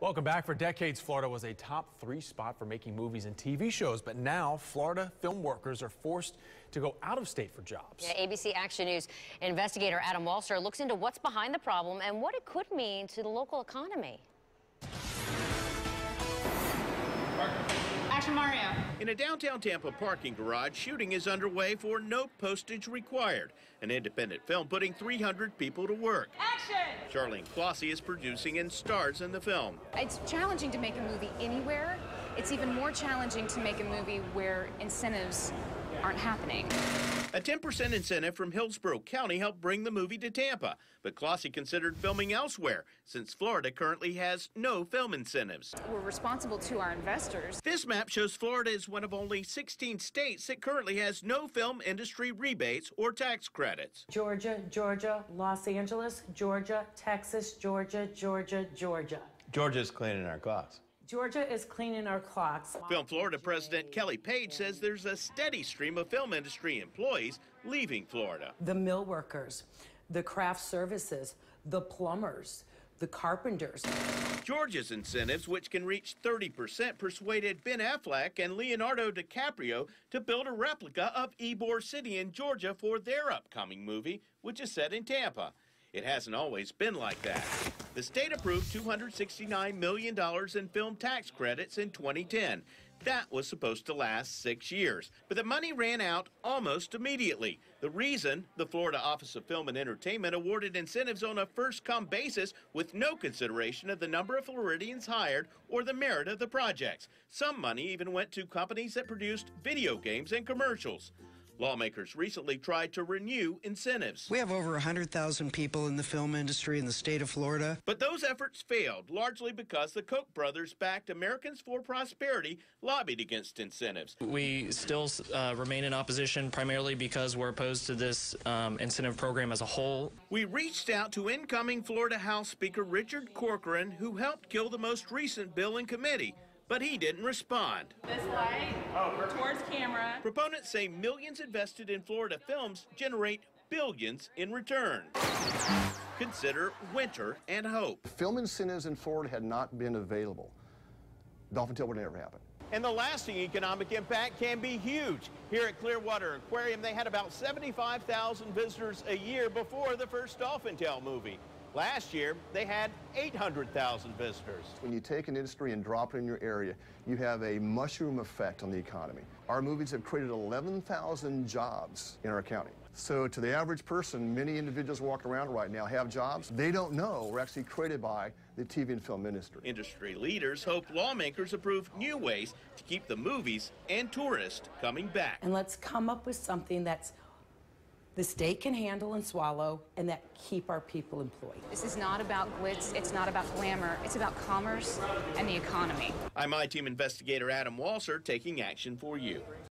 Welcome back. For decades, Florida was a top three spot for making movies and TV shows, but now Florida film workers are forced to go out of state for jobs. Yeah, ABC Action News investigator Adam Walser looks into what's behind the problem and what it could mean to the local economy. Action Mario. In a downtown Tampa parking garage, shooting is underway for no postage required. An independent film putting 300 people to work. Action! Charlene Clossy is producing and stars in the film. It's challenging to make a movie anywhere. It's even more challenging to make a movie where incentives aren't happening. A 10% incentive from Hillsborough County helped bring the movie to Tampa, but Clossy considered filming elsewhere since Florida currently has no film incentives. We're responsible to our investors. This map shows Florida is one of only 16 states that currently has no film industry rebates or tax credits. Georgia, Georgia, Los Angeles, Georgia, Texas, Georgia, Georgia, Georgia. Georgia's cleaning our clocks. Georgia is cleaning our clocks. Film Florida President Kelly Page says there's a steady stream of film industry employees leaving Florida. The mill workers, the craft services, the plumbers, the carpenters. Georgia's incentives, which can reach 30%, persuaded Ben Affleck and Leonardo DiCaprio to build a replica of Ybor City in Georgia for their upcoming movie, which is set in Tampa. It hasn't always been like that. The state approved $269 million in film tax credits in 2010. That was supposed to last six years, but the money ran out almost immediately. The reason the Florida Office of Film and Entertainment awarded incentives on a first come basis with no consideration of the number of Floridians hired or the merit of the projects. Some money even went to companies that produced video games and commercials. Lawmakers recently tried to renew incentives. We have over 100,000 people in the film industry in the state of Florida. But those efforts failed, largely because the Koch brothers backed Americans for Prosperity lobbied against incentives. We still uh, remain in opposition primarily because we're opposed to this um, incentive program as a whole. We reached out to incoming Florida House Speaker Richard Corcoran, who helped kill the most recent bill in committee but he didn't respond. This light oh, towards camera. Proponents say millions invested in Florida films generate billions in return. Consider Winter and Hope. Film incentives in Florida had not been available. Dolphin Tale would never happen. And the lasting economic impact can be huge. Here at Clearwater Aquarium, they had about 75,000 visitors a year before the first Dolphin Tale movie. Last year, they had 800,000 visitors. When you take an industry and drop it in your area, you have a mushroom effect on the economy. Our movies have created 11,000 jobs in our county. So to the average person, many individuals walking around right now have jobs they don't know were actually created by the TV and film industry. Industry leaders hope lawmakers approve new ways to keep the movies and tourists coming back. And let's come up with something that's the state can handle and swallow and that keep our people employed. This is not about glitz, it's not about glamour, it's about commerce and the economy. I'm I-Team investigator Adam Walser taking action for you.